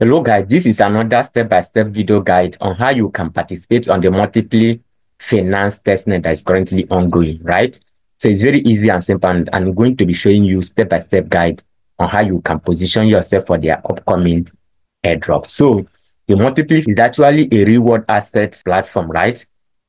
Hello guys, this is another step-by-step -step video guide on how you can participate on the Multipli finance testnet that is currently ongoing, right? So it's very easy and simple and I'm going to be showing you step-by-step -step guide on how you can position yourself for their upcoming airdrop. So the Multipli is actually a reward asset platform, right?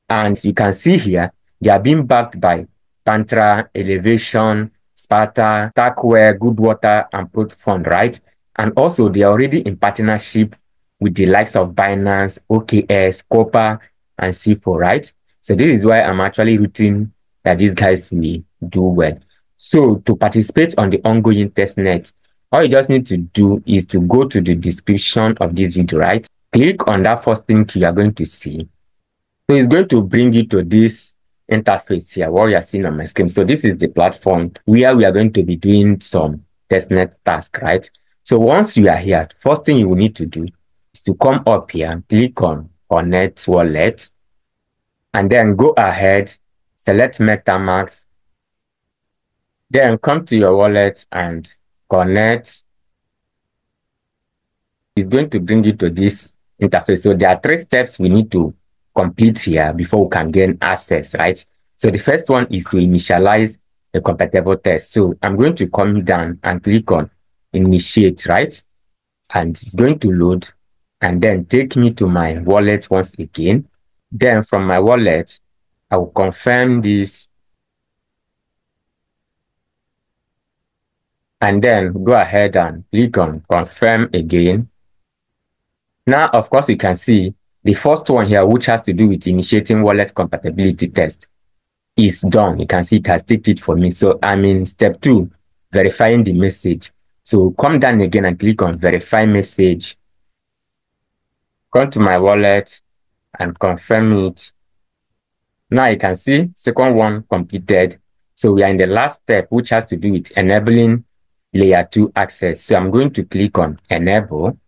And you can see here, they are being backed by Tantra, Elevation, Sparta, Tackware, Goodwater, and Put Fund, right? And also, they are already in partnership with the likes of Binance, OKX, Copper, and Ceffu, right? So this is why I'm actually rooting that these guys will do well. So to participate on the ongoing testnet, all you just need to do is to go to the description of this video, right? Click on that first link you are going to see. So it's going to bring you to this interface here, what you are seeing on my screen. So this is the platform where we are going to be doing some testnet task, right? So once you are here, first thing you will need to do is to come up here, and click on Connect Wallet, and then go ahead, select MetaMask, then come to your wallet and connect. It's going to bring you to this interface. So there are three steps we need to complete here before we can gain access, right? So the first one is to initialize the compatible test. So I'm going to come down and click on initiate, right? And it's going to load and then take me to my wallet once again. Then from my wallet, I will confirm this and then go ahead and click on confirm again. Now, of course, you can see the first one here, which has to do with initiating wallet compatibility test is done. You can see it has ticked it for me. So I'm in step two, verifying the message. So come down again and click on verify message. Come to my wallet and confirm it. Now you can see second one completed. So we are in the last step, which has to do with enabling layer two access. So I'm going to click on enable.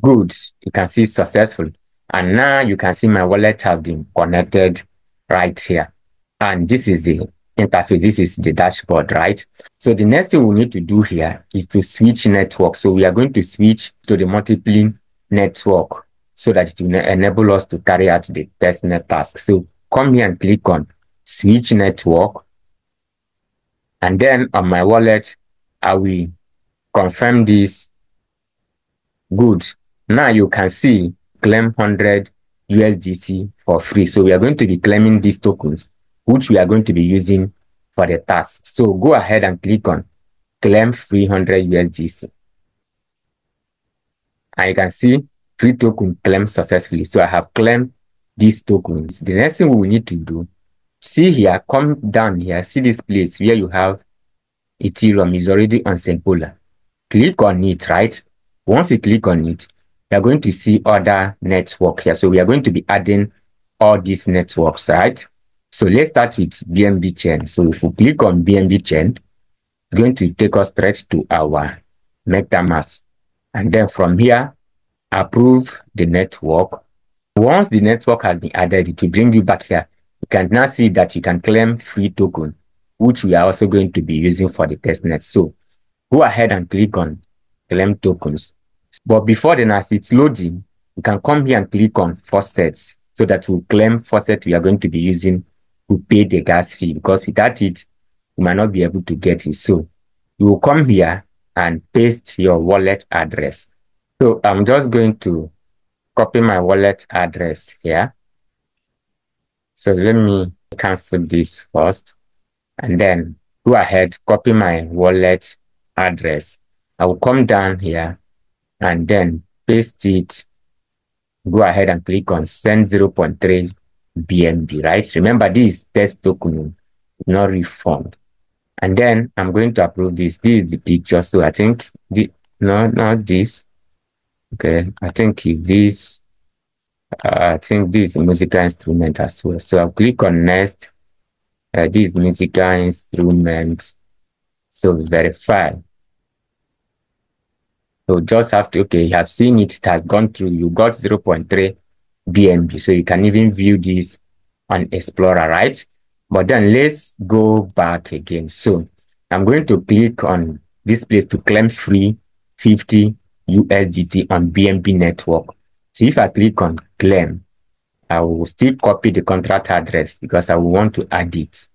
Good. You can see successful. And now you can see my wallet have been connected right here. And this is the interface. This is the dashboard, right? So the next thing we need to do here is to switch network. So we are going to switch to the Multipli network so that it will enable us to carry out the testnet task. So come here and click on switch network. And then on my wallet, I will confirm this. Good. Now you can see claim 100 USDC for free. So we are going to be claiming these tokens which we are going to be using for the task. So go ahead and click on claim 300 USDC. And you can see free token claimed successfully. So I have claimed these tokens. The next thing we need to do, see here, come down here, see this place where you have Ethereum is already on Polar. Click on it, right? Once you click on it, you are going to see other network here. So we are going to be adding all these networks, right? So let's start with BNB chain. So if we click on BNB chain, it's going to take us straight to our MetaMask. And then from here, approve the network. Once the network has been added, it will bring you back here. You can now see that you can claim free token, which we are also going to be using for the testnet. So go ahead and click on claim tokens. But before then, as it's loading, you can come here and click on faucets so that we'll claim faucet we are going to be using to pay the gas fee because without it, you might not be able to get it. So you will come here and paste your wallet address. So I'm just going to copy my wallet address here. So let me cancel this first and then go ahead, copy my wallet address. I will come down here and then paste it. Go ahead and click on send 0.3 BNB, right? Remember, this test token, not refund. And then I'm going to approve this. This is the picture. So I think, the, no, not this. Okay, I think it's this. Uh, I think this musical instrument as well. So I'll click on next. Uh, this musical instrument. So verify. So just have to, okay, you have seen it, it has gone through, you got 0.3 BNB. So you can even view this on Explorer, right? But then let's go back again. So I'm going to click on this place to claim free 50 USDT on BNB network. So if I click on claim, I will still copy the contract address because I will want to add it.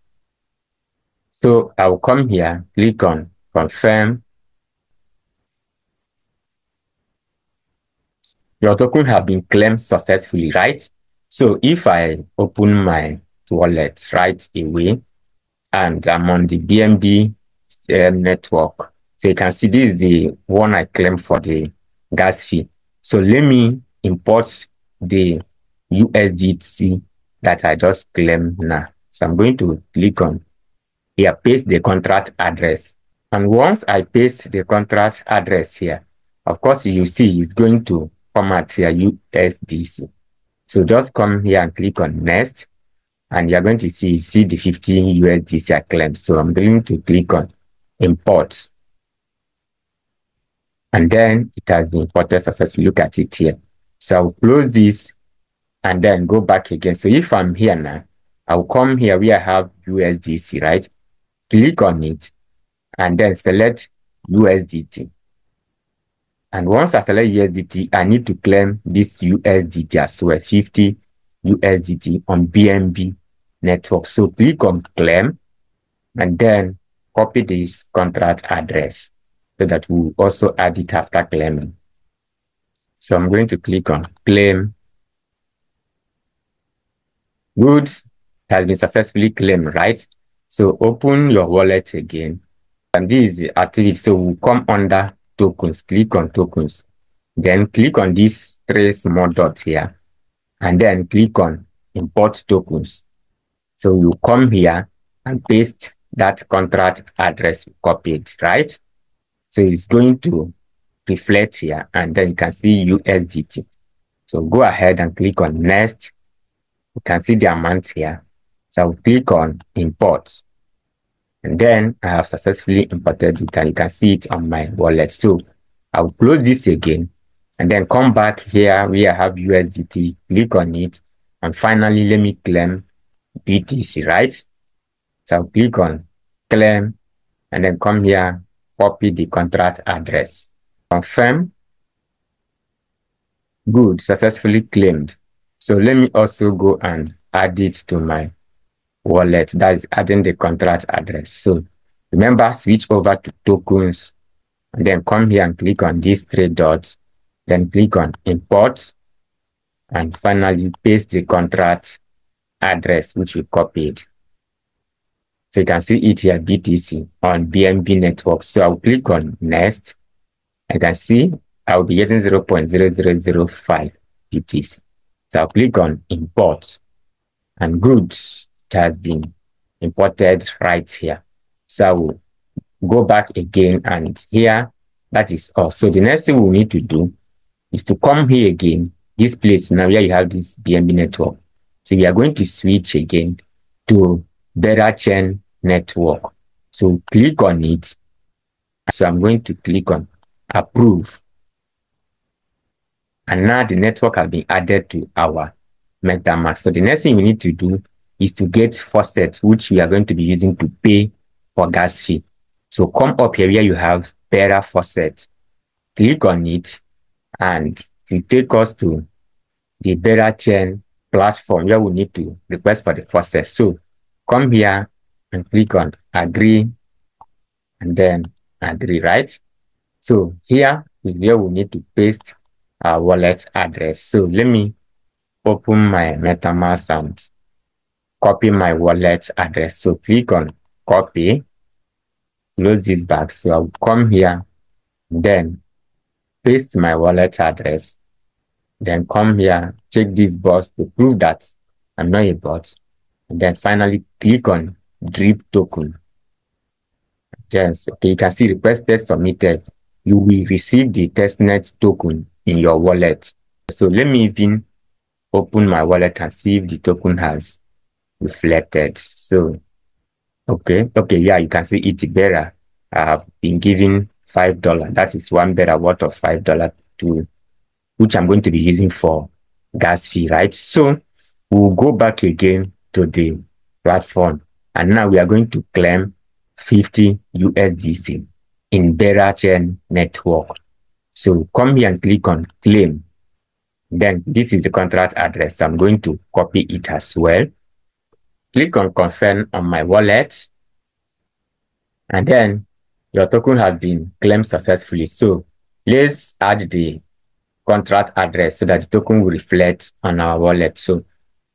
So I will come here, click on confirm. Your token have been claimed successfully, right? So if I open my wallet right away and I'm on the BNB um, network, so you can see this is the one I claim for the gas fee. So let me import the USDT that I just claimed now. So I'm going to click on here, paste the contract address. And once I paste the contract address here, of course, you see it's going to format here USDC. So just come here and click on next, and you're going to see, see the 15 USDC claimed. So I'm going to click on import. And then it has been imported successfully. Look at it here. So I'll close this and then go back again. So if I'm here now, I'll come here where I have USDC, right? Click on it and then select USDT. And once I select USDT, I need to claim this USDT as well, 50 USDT on BNB network. So click on claim and then copy this contract address so that we'll also add it after claiming. So I'm going to click on claim. Goods has been successfully claimed, right? So open your wallet again. And this is the activity. So we'll come under tokens, click on tokens. Then click on these three small dots here. And then click on import tokens. So you come here and paste that contract address copied, right? So it's going to reflect here and then you can see USDT. So go ahead and click on next. You can see the amount here. So click on import. And then I have successfully imported it and you can see it on my wallet. So I'll close this again and then come back here where I have USDT, click on it. And finally, let me claim BTC, right? So I'll click on claim and then come here, copy the contract address. Confirm. Good, successfully claimed. So let me also go and add it to my wallet. That is adding the contract address. So remember, switch over to tokens and then come here and click on these three dots. Then click on import and finally paste the contract address which we copied. So you can see it here, BTC on BNB network. So I'll click on next. I can see I'll be getting 0 0.0005 BTC. So I'll click on import and goods has been imported right here. So I will go back again and here, that is all. So the next thing we need to do is to come here again, this place now where you have this BNB network. So we are going to switch again to Bera Chain network. So click on it. So I'm going to click on approve. And now the network has been added to our MetaMask. So the next thing we need to do is to get faucet, which we are going to be using to pay for gas fee. So come up here where you have Bera Faucet. Click on it and it take us to the Bera Chain platform where we need to request for the faucet. So come here and click on agree and then agree, right? So here is where we need to paste our wallet address. So let me open my MetaMask and copy my wallet address. So click on copy, close this back. So I'll come here, then paste my wallet address, then come here, check this box to prove that I'm not a bot, and then finally click on drip token. Yes, okay, you can see requested submitted. You will receive the testnet token in your wallet. So let me even open my wallet and see if the token has reflected. So, okay, okay, yeah, you can see it better. I have been given five dollar. That is one Bera worth of five dollar to which I'm going to be using for gas fee, right? So we'll go back again to the platform and now we are going to claim 50 USDC in Bera Chain network. So come here and click on claim. Then this is the contract address. I'm going to copy it as well. Click on confirm on my wallet. And then your token has been claimed successfully. So let's add the contract address so that the token will reflect on our wallet. So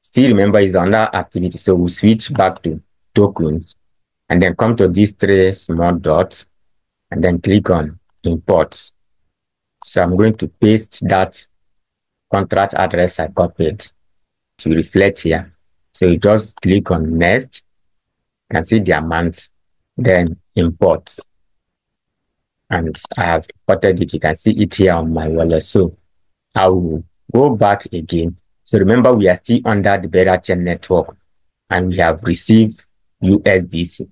still remember it's under activity. So we'll switch back to tokens and then come to these three small dots and then click on import. So I'm going to paste that contract address I copied to reflect here. So you just click on next, you can see the amount, then import. And I have imported it. You can see it here on my wallet. So I will go back again. So remember, we are still under the Bera chain network and we have received USDC.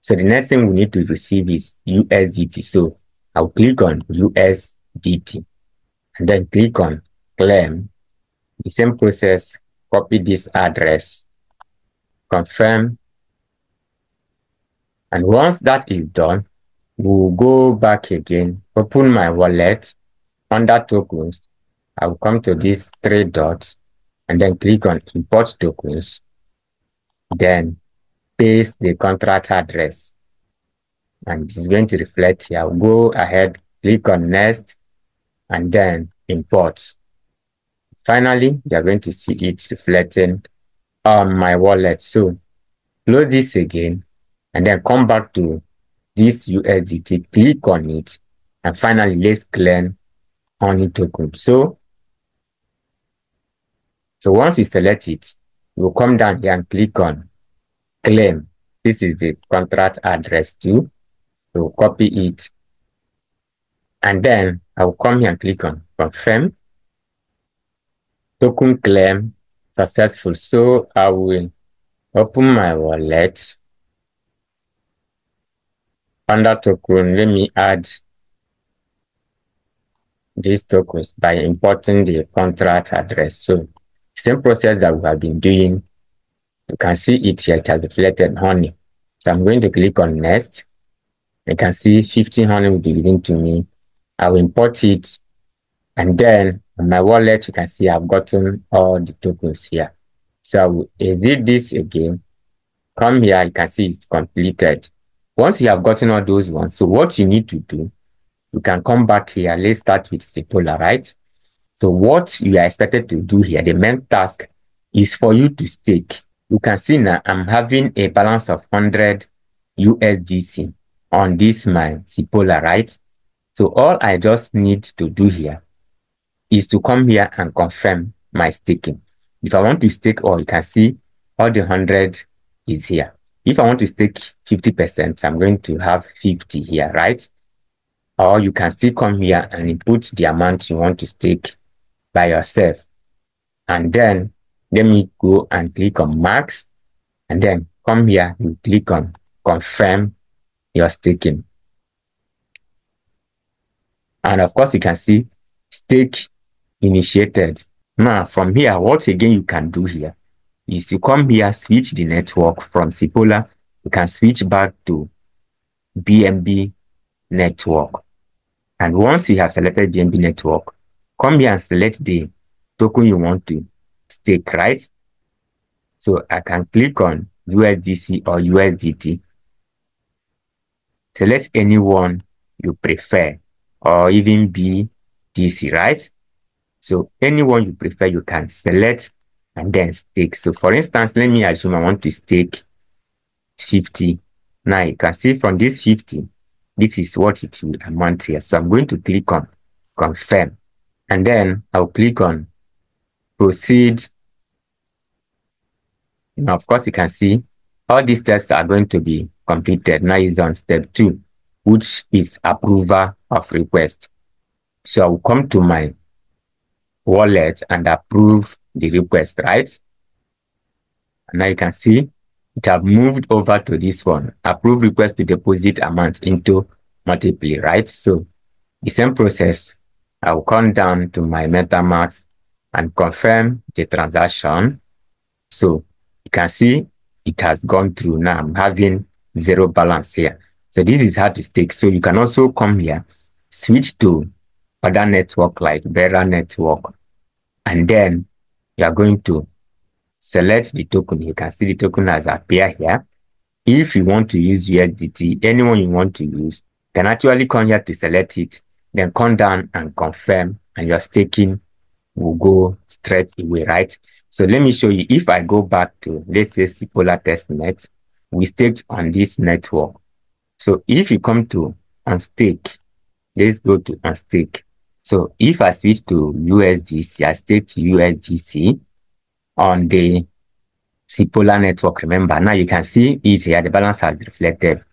So the next thing we need to receive is USDT. So I'll click on USDT and then click on claim. The same process, copy this address, confirm. And once that is done, we'll go back again, open my wallet under tokens. I'll come to these three dots and then click on import tokens. Then paste the contract address and it's going to reflect here. I'll go ahead, click on next, and then import. Finally, you're going to see it reflecting on my wallet. So close this again, and then come back to this USDT, click on it, and finally, let's claim honey token. So, so once you select it, you'll come down here and click on claim. This is the contract address too. So copy it. And then I will come here and click on confirm. Token claim successful. So I will open my wallet. Under token, let me add these tokens by importing the contract address. So same process that we have been doing you can see it here, it has reflected honey. So I'm going to click on next. You can see 15 honey will be given to me. I will import it. And then on my wallet, you can see I've gotten all the tokens here. So I will exit this again. Come here, you can see it's completed. Once you have gotten all those ones, so what you need to do, you can come back here. Let's start with Sepolia, right? So what you are expected to do here, the main task is for you to stake you can see now I'm having a balance of 100 USDC on this my Sepolia, right? So all I just need to do here is to come here and confirm my staking. If I want to stake all, you can see all the 100 is here. If I want to stake 50%, I'm going to have 50 here, right? Or you can still come here and input the amount you want to stake by yourself. And then let me go and click on max and then come here you click on confirm your staking and of course you can see stake initiated now from here what again you can do here is to come here switch the network from Sepolia you can switch back to BNB network and once you have selected BNB network come here and select the token you want to stake, right? So I can click on USDC or USDT. Select any one you prefer or even BTC, right? So anyone you prefer, you can select and then stake. So for instance, let me assume I want to stake 50. Now you can see from this 50, this is what it will amount here. So I'm going to click on confirm and then I'll click on proceed. Now, of course, you can see all these steps are going to be completed. Now is on step two, which is approval of request. So I will come to my wallet and approve the request, right? now you can see it have moved over to this one, approve request to deposit amount into Multipli, right? So the same process, I will come down to my MetaMask and confirm the transaction. So you can see it has gone through now. I'm having zero balance here. So this is how to stake. So you can also come here, switch to other network like Bera network. And then you are going to select the token. You can see the token has appear here. If you want to use USDT, anyone you want to use, can actually come here to select it, then come down and confirm, and your staking will go straight away, right? So let me show you. If I go back to, let's say, Sepolia testnet, we staked on this network. So if you come to unstake, let's go to unstake. So if I switch to USDC, I stake to USDC on the Sepolia network. Remember, now you can see it here. The balance has reflected.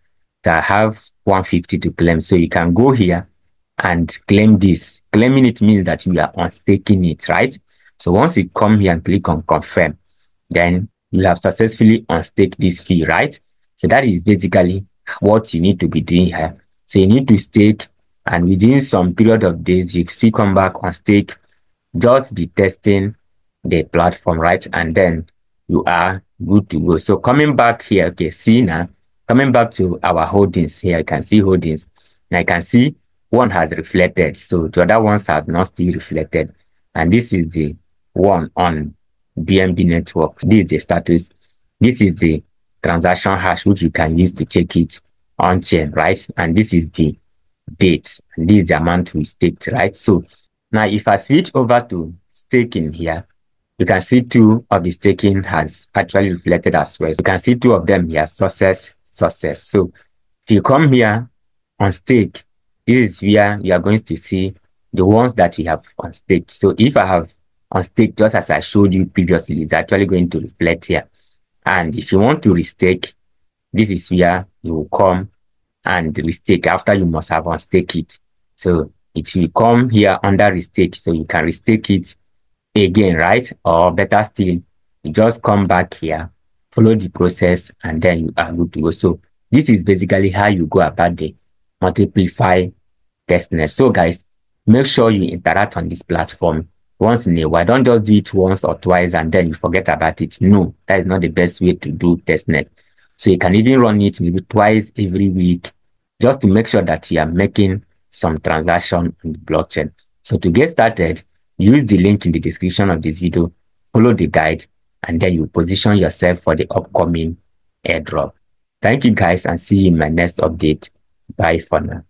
that I have 150 to claim. So you can go here and claim this. Claiming it means that you are unstaking it, right? So once you come here and click on confirm, then you have successfully unstaked this fee, right? So that is basically what you need to be doing here. So you need to stake and within some period of days, you see come back on stake, just be testing the platform, right? And then you are good to go. So coming back here, okay, see now, coming back to our holdings here, you can see holdings. Now you can see one has reflected. So the other ones have not still reflected. And this is the one on BNB network. This is the status. This is the transaction hash, which you can use to check it on chain, right? And this is the date. And this is the amount we staked, right? So now if I switch over to staking here, you can see two of the staking has actually reflected as well. So you can see two of them here, success, success. So if you come here on stake, this is where you are going to see the ones that we have on stake. So if I have on stake, just as I showed you previously, it's actually going to reflect here. And if you want to restake, this is where you will come and restake after you must have unstake it. So it will come here under restake. So you can restake it again, right? Or better still, you just come back here, follow the process, and then you are good to go. So this is basically how you go about the Multipli testnet. So guys, make sure you interact on this platform once in a while. Don't just do it once or twice and then you forget about it. No, that is not the best way to do testnet. So you can even run it maybe twice every week just to make sure that you are making some transaction on the blockchain. So to get started, use the link in the description of this video, follow the guide, and then you position yourself for the upcoming airdrop. Thank you guys and see you in my next update. Bye for now.